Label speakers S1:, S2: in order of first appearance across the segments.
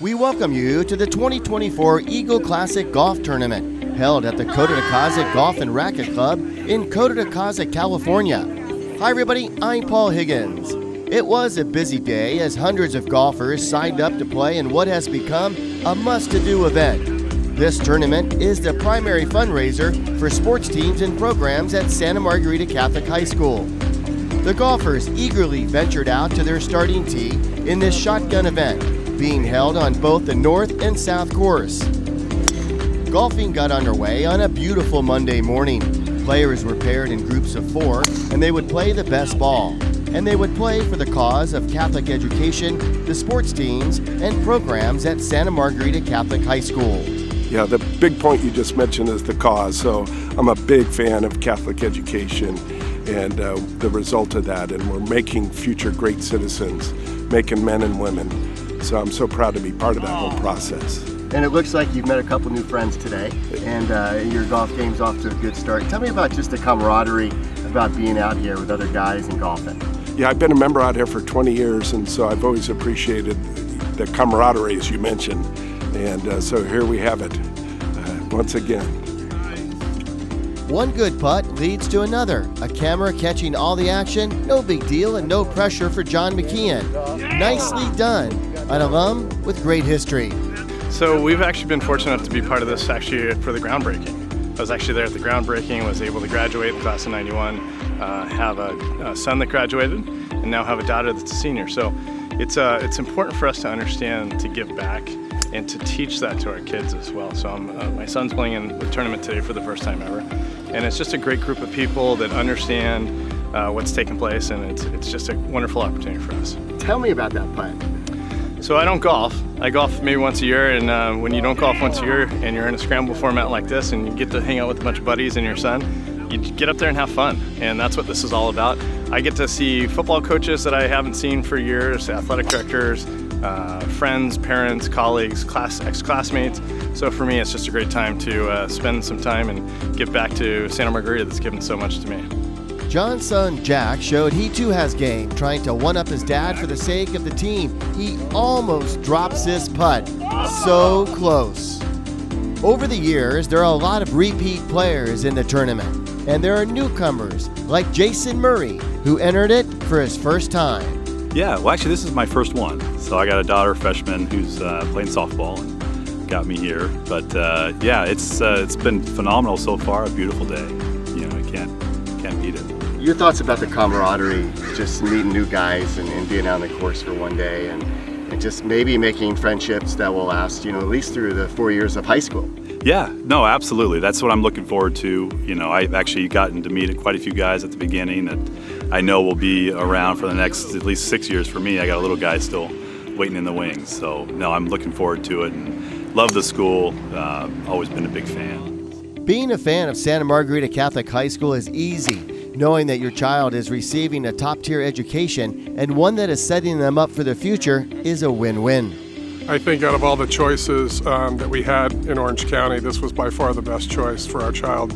S1: We welcome you to the 2024 Eagle Classic Golf Tournament, held at the Coto Golf and Racket Club in Coto California. Hi, everybody, I'm Paul Higgins. It was a busy day as hundreds of golfers signed up to play in what has become a must to do event. This tournament is the primary fundraiser for sports teams and programs at Santa Margarita Catholic High School. The golfers eagerly ventured out to their starting tee in this shotgun event, being held on both the north and south course. Golfing got underway on a beautiful Monday morning. Players were paired in groups of four, and they would play the best ball and they would play for the cause of Catholic education, the sports teams, and programs at Santa Margarita Catholic High School.
S2: Yeah, the big point you just mentioned is the cause. So I'm a big fan of Catholic education and uh, the result of that. And we're making future great citizens, making men and women. So I'm so proud to be part of that whole process.
S1: And it looks like you've met a couple new friends today, and uh, your golf game's off to a good start. Tell me about just the camaraderie about being out here with other guys and golfing.
S2: Yeah, I've been a member out here for 20 years, and so I've always appreciated the camaraderie, as you mentioned. And uh, so here we have it uh, once again.
S1: One good putt leads to another. A camera catching all the action, no big deal and no pressure for John McKeon. Nicely done. An alum with great history.
S3: So we've actually been fortunate enough to be part of this actually for the groundbreaking. I was actually there at the groundbreaking, was able to graduate in class of 91 uh, have a, a, son that graduated and now have a daughter that's a senior. So it's, uh, it's important for us to understand to give back and to teach that to our kids as well. So uh, my son's playing in the tournament today for the first time ever. And it's just a great group of people that understand uh, what's taking place and it's, it's just a wonderful opportunity for us.
S1: Tell me about that putt.
S3: So I don't golf. I golf maybe once a year and uh, when you don't golf once a year and you're in a scramble format like this and you get to hang out with a bunch of buddies and your son, you get up there and have fun, and that's what this is all about. I get to see football coaches that I haven't seen for years, athletic directors, uh, friends, parents, colleagues, class ex-classmates. So for me, it's just a great time to uh, spend some time and give back to Santa Margarita that's given so much to me.
S1: John's son Jack showed he too has game, trying to one-up his dad for the sake of the team. He almost drops his putt. So close. Over the years, there are a lot of repeat players in the tournament and there are newcomers like Jason Murray, who entered it for his first time.
S4: Yeah, well, actually, this is my first one. So I got a daughter, freshman, who's uh, playing softball and got me here. But uh, yeah, it's uh, it's been phenomenal so far. A beautiful day. You know, I can't.
S1: Your thoughts about the camaraderie, just meeting new guys and, and being on the course for one day, and, and just maybe making friendships that will last, you know, at least through the four years of high school.
S4: Yeah, no, absolutely. That's what I'm looking forward to. You know, I've actually gotten to meet quite a few guys at the beginning that I know will be around for the next at least six years for me. I got a little guy still waiting in the wings. So, no, I'm looking forward to it and love the school. Uh, always been a big fan.
S1: Being a fan of Santa Margarita Catholic High School is easy. Knowing that your child is receiving a top tier education and one that is setting them up for the future is a win win.
S2: I think out of all the choices um, that we had in Orange County, this was by far the best choice for our child,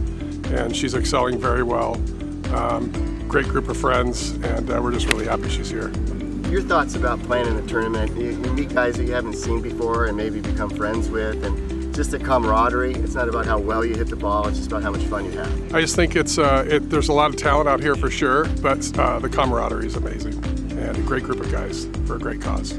S2: and she's excelling very well. Um, great group of friends, and uh, we're just really happy she's here.
S1: Your thoughts about playing in a tournament? You, you meet guys that you haven't seen before and maybe become friends with, and just the camaraderie. It's not about how well you hit the ball; it's just about how much fun you have.
S2: I just think it's uh, it, there's a lot of talent out here for sure, but uh, the camaraderie is amazing, and a great group of guys for a great cause.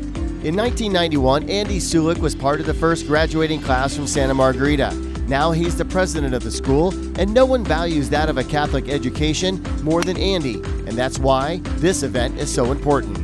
S1: In 1991, Andy Sulik was part of the first graduating class from Santa Margarita. Now he's the president of the school, and no one values that of a Catholic education more than Andy, and that's why this event is so important.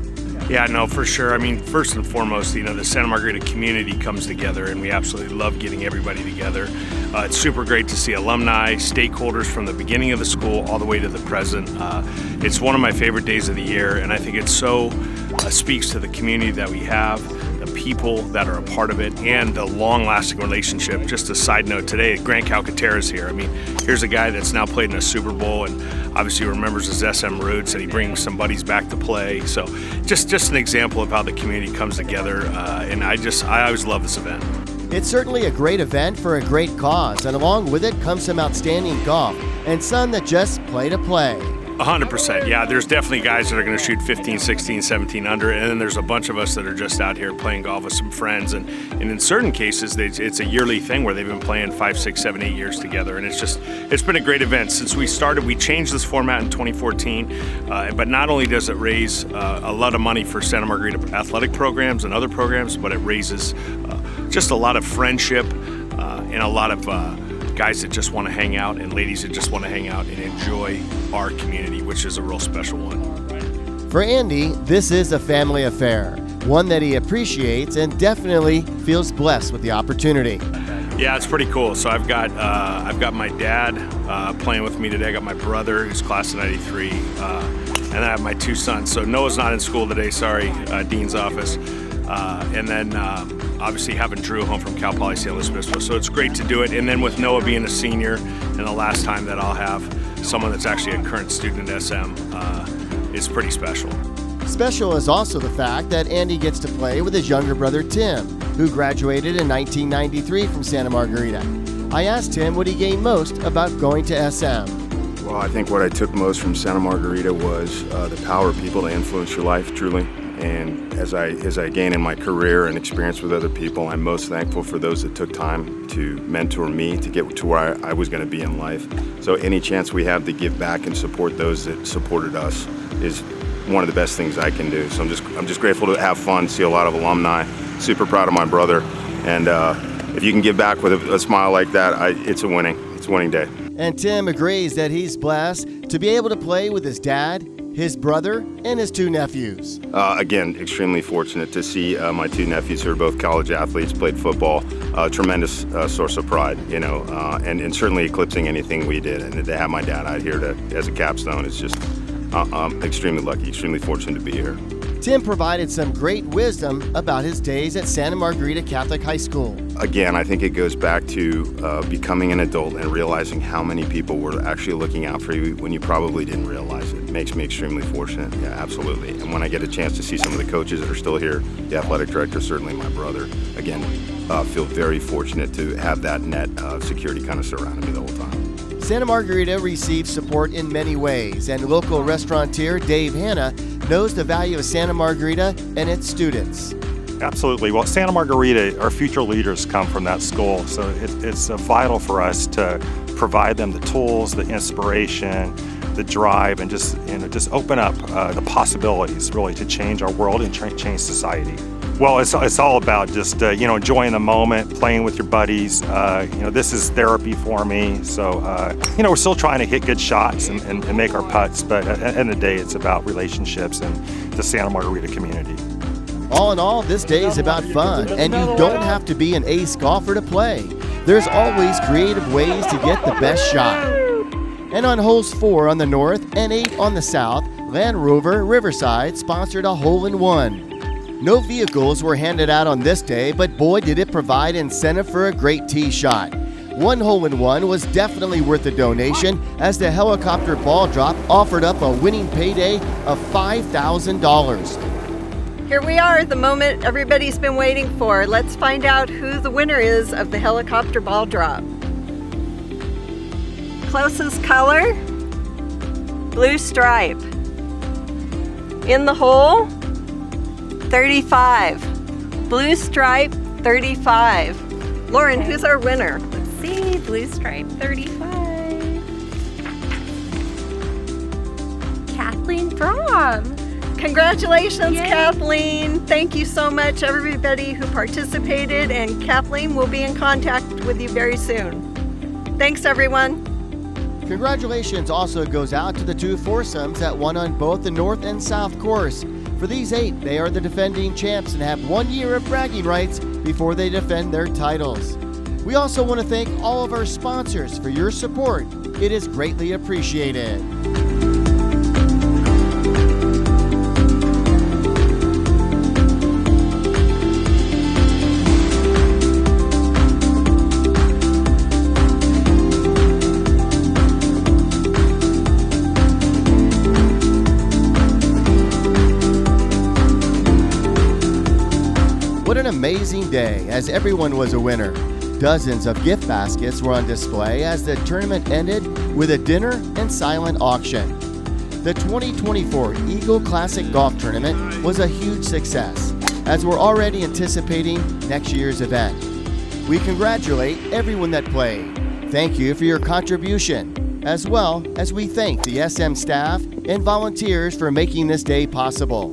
S5: Yeah, no, for sure. I mean, first and foremost, you know, the Santa Margarita community comes together, and we absolutely love getting everybody together. Uh, it's super great to see alumni, stakeholders from the beginning of the school all the way to the present. Uh, it's one of my favorite days of the year, and I think it so uh, speaks to the community that we have people that are a part of it and the long lasting relationship. Just a side note today, Grant Calcaterra is here. I mean, here's a guy that's now played in a Super Bowl and obviously remembers his SM roots and he brings some buddies back to play. So just, just an example of how the community comes together. Uh, and I just, I always love this event.
S1: It's certainly a great event for a great cause, and along with it comes some outstanding golf and some that just play to play.
S5: 100%. Yeah, there's definitely guys that are going to shoot 15, 16, 17 under, and then there's a bunch of us that are just out here playing golf with some friends. And, and in certain cases, they, it's a yearly thing where they've been playing five, six, seven, eight years together. And it's just, it's been a great event. Since we started, we changed this format in 2014. Uh, but not only does it raise uh, a lot of money for Santa Margarita athletic programs and other programs, but it raises uh, just a lot of friendship uh, and a lot of uh, guys that just want to hang out and ladies that just want to hang out and enjoy our community, which is a real special one.
S1: For Andy, this is a family affair, one that he appreciates and definitely feels blessed with the opportunity.
S5: Yeah, it's pretty cool. So I've got uh, I've got my dad uh, playing with me today. I got my brother, who's class of '93, uh, and then I have my two sons. So Noah's not in school today. Sorry, uh, Dean's office. Uh, and then um, obviously having Drew home from Cal Poly San Luis Obispo. So it's great to do it. And then with Noah being a senior, and the last time that I'll have someone that's actually a current student at SM uh, is pretty special.
S1: Special is also the fact that Andy gets to play with his younger brother Tim, who graduated in 1993 from Santa Margarita. I asked him what he gained most about going to SM.
S6: Well, I think what I took most from Santa Margarita was uh, the power of people to influence your life, truly. And as I as I gain in my career and experience with other people, I'm most thankful for those that took time to mentor me to get to where I, I was going to be in life. So any chance we have to give back and support those that supported us is one of the best things I can do. So I'm just I'm just grateful to have fun, see a lot of alumni. Super proud of my brother, and uh, if you can give back with a, a smile like that, I, it's a winning. It's a winning day.
S1: And Tim agrees that he's blessed to be able to play with his dad, his brother, and his two nephews.
S6: Uh, again, extremely fortunate to see uh, my two nephews who are both college athletes, played football. Uh, tremendous source of pride, you know, uh, and, and certainly eclipsing anything we did. And to have my dad out here to, as a capstone is just, uh, I'm extremely lucky, extremely fortunate to be here.
S1: Tim provided some great wisdom about his days at Santa Margarita Catholic High School.
S6: Again, I think it goes back to uh, becoming an adult and realizing how many people were actually looking out for you when you probably didn't realize it. it makes me extremely fortunate, yeah, absolutely. And when I get a chance to see some of the coaches that are still here, the athletic director, certainly my brother, again, uh, feel very fortunate to have that net of security kind of surrounding me the whole time.
S1: Santa Margarita receives support in many ways, and local restaurateur Dave Hanna knows the value of Santa Margarita and its students.
S7: Absolutely. Well, Santa Margarita, our future leaders come from that school, so it, it's uh, vital for us to provide them the tools, the inspiration, the drive, and just you know just open up uh, the possibilities really to change our world and change society. Well, it's, it's all about just uh, you know enjoying the moment, playing with your buddies. Uh, you know, this is therapy for me. So uh, you know, we're still trying to hit good shots and, and, and make our putts, but at the end of the day, it's about relationships and the Santa Margarita community.
S1: All in all, this day is about fun, and you don't have to be an ace golfer to play. There's always creative ways to get the best shot. And on holes 4 on the north and 8 on the south, Land Rover Riverside sponsored a hole in one. No vehicles were handed out on this day, but boy, did it provide incentive for a great tee shot. One hole in one was definitely worth a donation as the helicopter ball drop offered up a winning payday of $5,000.
S8: Here we are, the moment everybody's been waiting for. Let's find out who the winner is of the helicopter ball drop. Closest color, blue stripe. In the hole, 35. Blue stripe, 35. Lauren, who's our winner?
S9: Let's see, blue stripe 35. Kathleen Brom.
S8: Congratulations,
S9: Yay.
S8: Kathleen. Thank you so much, everybody who participated, and Kathleen will be in contact with you very soon. Thanks, everyone.
S1: Congratulations also goes out to the two foursomes that won on both the North and South course. For these eight, they are the defending champs and have one year of bragging rights before they defend their titles. We also want to thank all of our sponsors for your support. It is greatly appreciated. Day as everyone was a winner. Dozens of gift baskets were on display as the tournament ended with a dinner and silent auction. The 2024 Eagle Classic Golf Tournament was a huge success, as we're already anticipating next year's event. We congratulate everyone that played. Thank you for your contribution, as well as we thank the SM staff and volunteers for making this day possible.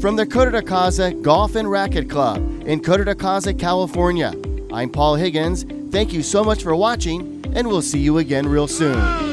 S1: From the Coto de Caza Golf and Racket Club in Coto de Caza, California, I'm Paul Higgins. Thank you so much for watching, and we'll see you again real soon.